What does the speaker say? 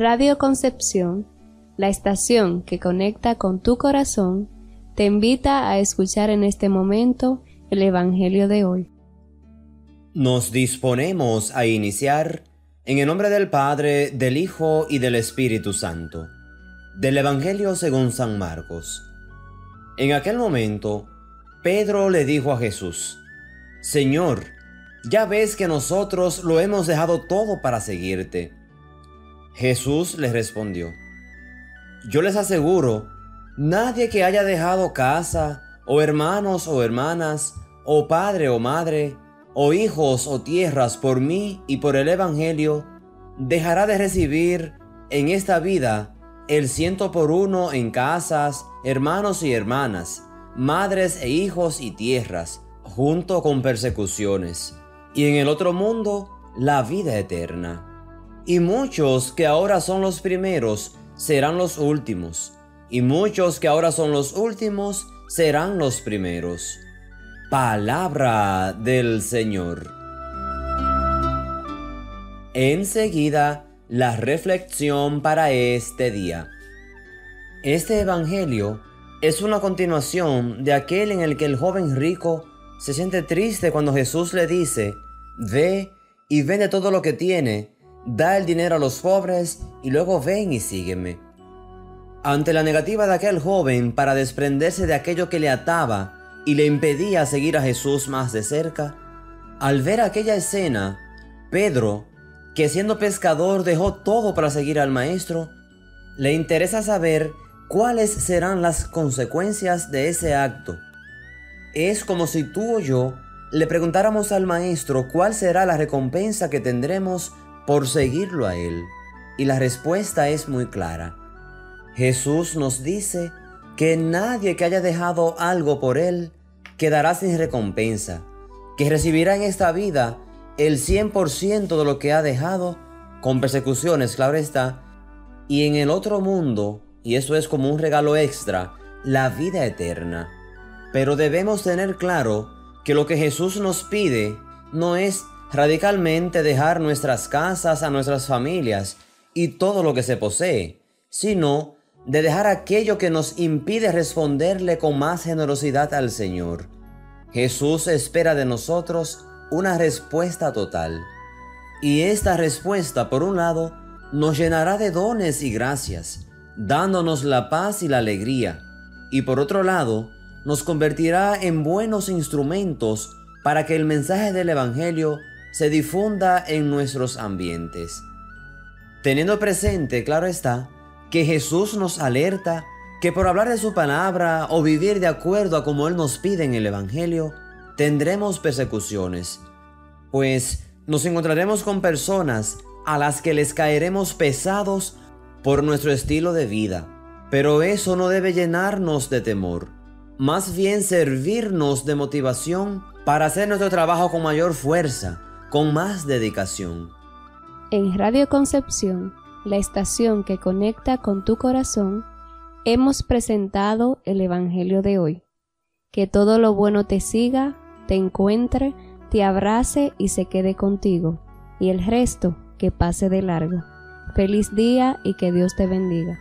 Radio Concepción, la estación que conecta con tu corazón, te invita a escuchar en este momento el Evangelio de hoy. Nos disponemos a iniciar en el nombre del Padre, del Hijo y del Espíritu Santo, del Evangelio según San Marcos. En aquel momento, Pedro le dijo a Jesús, Señor, ya ves que nosotros lo hemos dejado todo para seguirte. Jesús le respondió, Yo les aseguro, nadie que haya dejado casa, o hermanos o hermanas, o padre o madre, o hijos o tierras por mí y por el Evangelio, dejará de recibir en esta vida el ciento por uno en casas, hermanos y hermanas, madres e hijos y tierras, junto con persecuciones y en el otro mundo la vida eterna. Y muchos que ahora son los primeros serán los últimos, y muchos que ahora son los últimos serán los primeros. Palabra del Señor. Enseguida, la reflexión para este día. Este Evangelio es una continuación de aquel en el que el joven rico se siente triste cuando Jesús le dice, ve y vende todo lo que tiene, da el dinero a los pobres y luego ven y sígueme. Ante la negativa de aquel joven para desprenderse de aquello que le ataba y le impedía seguir a Jesús más de cerca, al ver aquella escena, Pedro, que siendo pescador dejó todo para seguir al Maestro, le interesa saber cuáles serán las consecuencias de ese acto es como si tú o yo le preguntáramos al maestro cuál será la recompensa que tendremos por seguirlo a él. Y la respuesta es muy clara. Jesús nos dice que nadie que haya dejado algo por él quedará sin recompensa, que recibirá en esta vida el 100% de lo que ha dejado, con persecuciones, claro está, y en el otro mundo, y eso es como un regalo extra, la vida eterna. Pero debemos tener claro que lo que Jesús nos pide no es radicalmente dejar nuestras casas a nuestras familias y todo lo que se posee, sino de dejar aquello que nos impide responderle con más generosidad al Señor. Jesús espera de nosotros una respuesta total. Y esta respuesta, por un lado, nos llenará de dones y gracias, dándonos la paz y la alegría. Y por otro lado, nos convertirá en buenos instrumentos para que el mensaje del Evangelio se difunda en nuestros ambientes. Teniendo presente, claro está, que Jesús nos alerta que por hablar de su palabra o vivir de acuerdo a como Él nos pide en el Evangelio, tendremos persecuciones, pues nos encontraremos con personas a las que les caeremos pesados por nuestro estilo de vida, pero eso no debe llenarnos de temor más bien servirnos de motivación para hacer nuestro trabajo con mayor fuerza, con más dedicación. En Radio Concepción, la estación que conecta con tu corazón, hemos presentado el Evangelio de hoy. Que todo lo bueno te siga, te encuentre, te abrace y se quede contigo, y el resto que pase de largo. Feliz día y que Dios te bendiga.